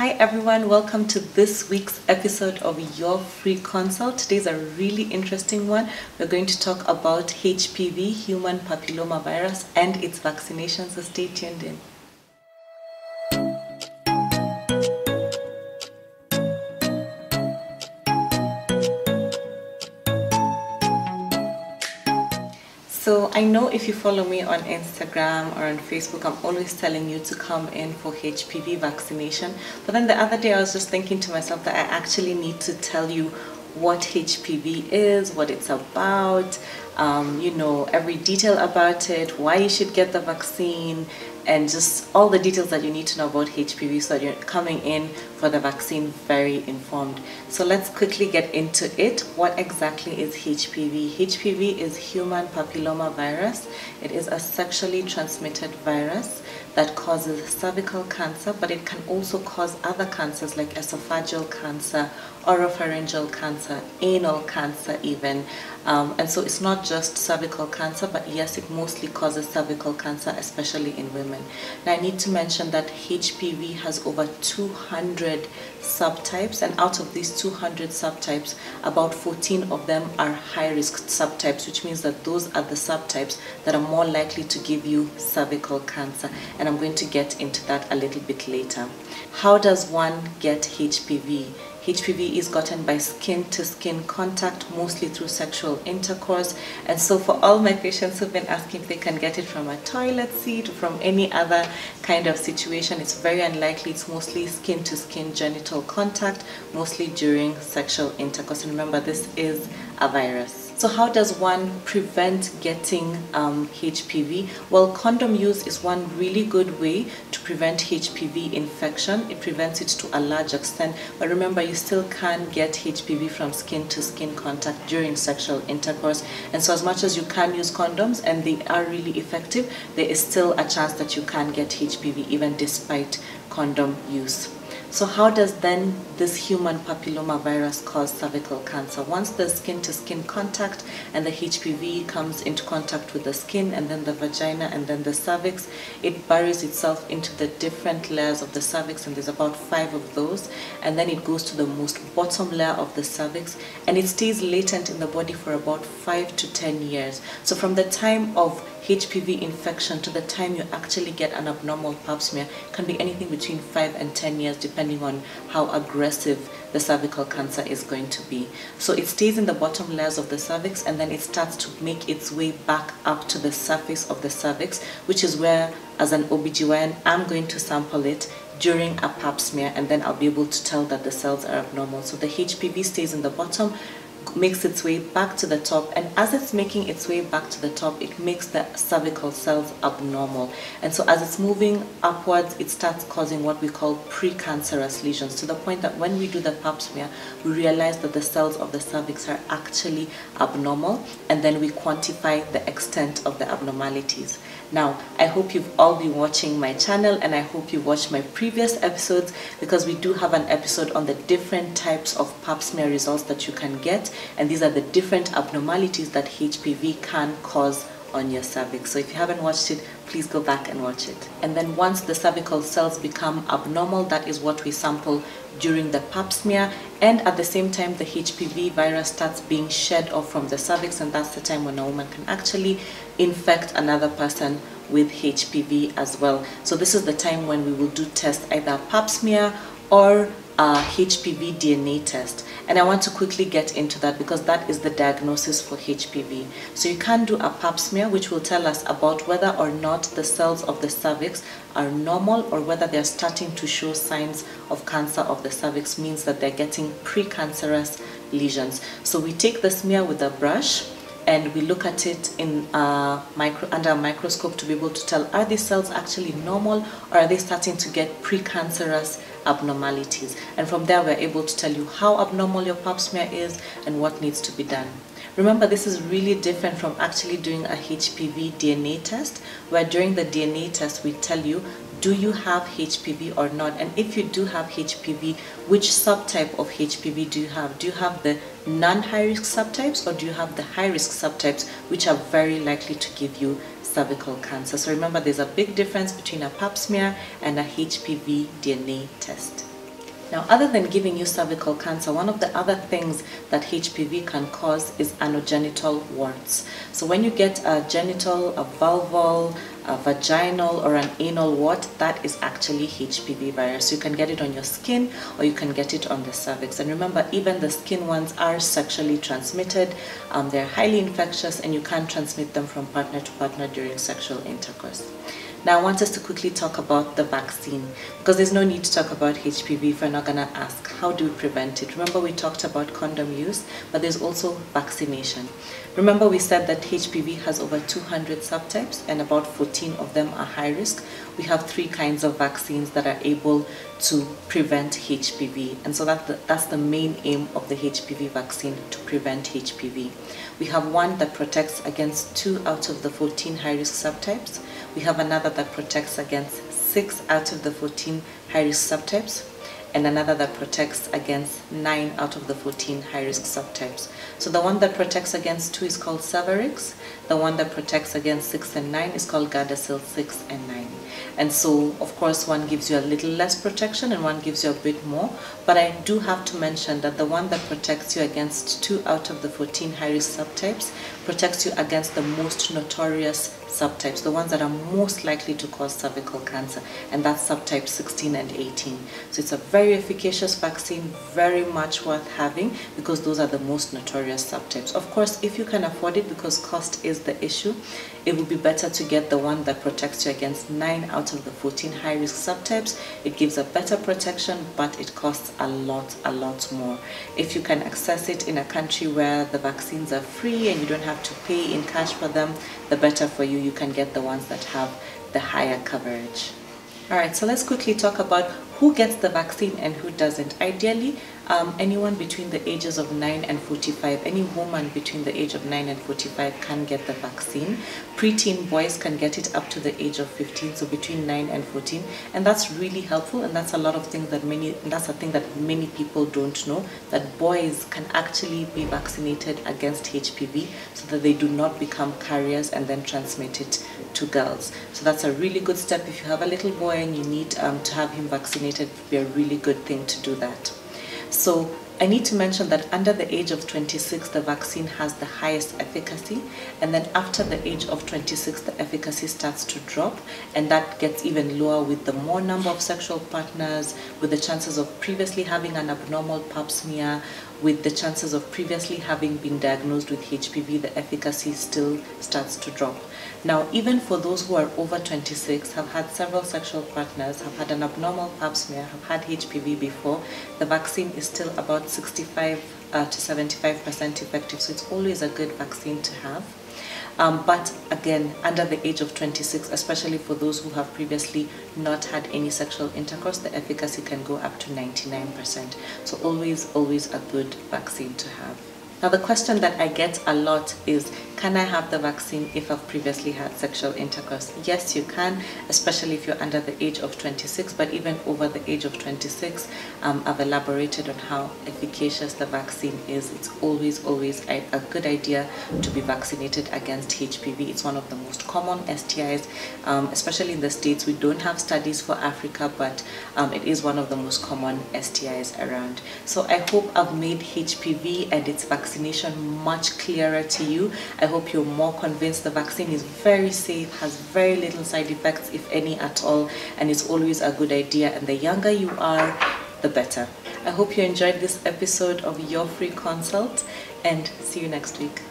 Hi everyone, welcome to this week's episode of Your Free Consult. Today's a really interesting one. We're going to talk about HPV, human papillomavirus, and its vaccination, so stay tuned in. I know if you follow me on Instagram or on Facebook, I'm always telling you to come in for HPV vaccination. But then the other day I was just thinking to myself that I actually need to tell you what HPV is, what it's about, um, you know, every detail about it, why you should get the vaccine, and just all the details that you need to know about HPV so that you're coming in for the vaccine very informed. So let's quickly get into it. What exactly is HPV? HPV is human papilloma virus. It is a sexually transmitted virus that causes cervical cancer, but it can also cause other cancers like esophageal cancer, oropharyngeal cancer, anal cancer even. Um, and so it's not just cervical cancer, but yes, it mostly causes cervical cancer, especially in women. Now I need to mention that HPV has over 200 subtypes, and out of these 200 subtypes, about 14 of them are high-risk subtypes, which means that those are the subtypes that are more likely to give you cervical cancer. And I'm going to get into that a little bit later. How does one get HPV? HPV is gotten by skin to skin contact, mostly through sexual intercourse. And so, for all my patients who've been asking if they can get it from a toilet seat from any other kind of situation, it's very unlikely. It's mostly skin to skin genital contact, mostly during sexual intercourse. And remember, this is a virus. So how does one prevent getting um, HPV? Well, condom use is one really good way to prevent HPV infection. It prevents it to a large extent. But remember, you still can get HPV from skin to skin contact during sexual intercourse. And so as much as you can use condoms and they are really effective, there is still a chance that you can get HPV even despite condom use. So how does then this human papillomavirus cause cervical cancer? Once the skin-to-skin -skin contact and the HPV comes into contact with the skin and then the vagina and then the cervix, it buries itself into the different layers of the cervix and there's about five of those and then it goes to the most bottom layer of the cervix and it stays latent in the body for about five to ten years. So from the time of HPV infection to the time you actually get an abnormal pap smear can be anything between 5 and 10 years depending on how aggressive the cervical cancer is going to be. So it stays in the bottom layers of the cervix and then it starts to make its way back up to the surface of the cervix, which is where, as an OBGYN, I'm going to sample it during a pap smear and then I'll be able to tell that the cells are abnormal. So the HPV stays in the bottom makes its way back to the top and as it's making its way back to the top it makes the cervical cells abnormal. And so as it's moving upwards it starts causing what we call precancerous lesions to the point that when we do the pap smear we realize that the cells of the cervix are actually abnormal and then we quantify the extent of the abnormalities. Now, I hope you've all been watching my channel and I hope you watched my previous episodes because we do have an episode on the different types of pap smear results that you can get and these are the different abnormalities that HPV can cause on your cervix. So if you haven't watched it, please go back and watch it. And then once the cervical cells become abnormal, that is what we sample during the pap smear. And at the same time, the HPV virus starts being shed off from the cervix and that's the time when a woman can actually infect another person with HPV as well. So this is the time when we will do test either pap smear or a HPV DNA test. And I want to quickly get into that because that is the diagnosis for HPV. So you can do a pap smear which will tell us about whether or not the cells of the cervix are normal or whether they're starting to show signs of cancer of the cervix means that they're getting precancerous lesions. So we take the smear with a brush and we look at it in a micro, under a microscope to be able to tell are these cells actually normal or are they starting to get precancerous abnormalities and from there we're able to tell you how abnormal your pap smear is and what needs to be done. Remember this is really different from actually doing a HPV DNA test where during the DNA test we tell you do you have HPV or not? And if you do have HPV which subtype of HPV do you have? Do you have the non-high risk subtypes or do you have the high risk subtypes which are very likely to give you cervical cancer? So remember there's a big difference between a pap smear and a HPV DNA test. Now, other than giving you cervical cancer, one of the other things that HPV can cause is anogenital warts. So when you get a genital, a vulval, a vaginal or an anal wart, that is actually HPV virus. You can get it on your skin or you can get it on the cervix. And remember, even the skin ones are sexually transmitted. Um, they're highly infectious and you can transmit them from partner to partner during sexual intercourse. Now I want us to quickly talk about the vaccine because there's no need to talk about HPV if we're not going to ask how do we prevent it. Remember we talked about condom use but there's also vaccination. Remember we said that HPV has over 200 subtypes and about 14 of them are high risk. We have three kinds of vaccines that are able to prevent HPV and so the, that's the main aim of the HPV vaccine to prevent HPV. We have one that protects against two out of the 14 high risk subtypes we have another that protects against 6 out of the 14 high-risk subtypes and another that protects against 9 out of the 14 high-risk subtypes. So the one that protects against 2 is called Cervarix, the one that protects against 6 and 9 is called Gardasil 6 and 9. And so, of course, one gives you a little less protection and one gives you a bit more. But I do have to mention that the one that protects you against 2 out of the 14 high-risk subtypes protects you against the most notorious subtypes, the ones that are most likely to cause cervical cancer, and that's subtype 16 and 18. So it's a very efficacious vaccine, very much worth having because those are the most notorious subtypes. Of course, if you can afford it because cost is the issue, it would be better to get the one that protects you against 9 out of the 14 high-risk subtypes. It gives a better protection, but it costs a lot, a lot more. If you can access it in a country where the vaccines are free and you don't have to pay in cash for them, the better for you. You can get the ones that have the higher coverage. All right, so let's quickly talk about who gets the vaccine and who doesn't. Ideally, um, anyone between the ages of 9 and 45, any woman between the age of 9 and 45 can get the vaccine. Preteen boys can get it up to the age of 15, so between 9 and 14. And that's really helpful, and that's a lot of things that many, that's a thing that many people don't know, that boys can actually be vaccinated against HPV so that they do not become carriers and then transmit it to girls. So that's a really good step. If you have a little boy and you need um, to have him vaccinated, it would be a really good thing to do that. So I need to mention that under the age of 26, the vaccine has the highest efficacy. And then after the age of 26, the efficacy starts to drop. And that gets even lower with the more number of sexual partners, with the chances of previously having an abnormal pap smear, with the chances of previously having been diagnosed with HPV, the efficacy still starts to drop. Now, even for those who are over 26, have had several sexual partners, have had an abnormal pap smear, have had HPV before, the vaccine is still about 65 uh, to 75% effective. So it's always a good vaccine to have. Um, but again, under the age of 26, especially for those who have previously not had any sexual intercourse, the efficacy can go up to 99%. So always, always a good vaccine to have. Now the question that I get a lot is, can I have the vaccine if I've previously had sexual intercourse? Yes, you can, especially if you're under the age of 26, but even over the age of 26, um, I've elaborated on how efficacious the vaccine is. It's always, always a, a, good idea to be vaccinated against HPV. It's one of the most common STIs, um, especially in the States. We don't have studies for Africa, but um, it is one of the most common STIs around. So I hope I've made HPV and its vaccination much clearer to you. I hope you're more convinced the vaccine is very safe, has very little side effects, if any at all, and it's always a good idea. And the younger you are, the better. I hope you enjoyed this episode of Your Free Consult and see you next week.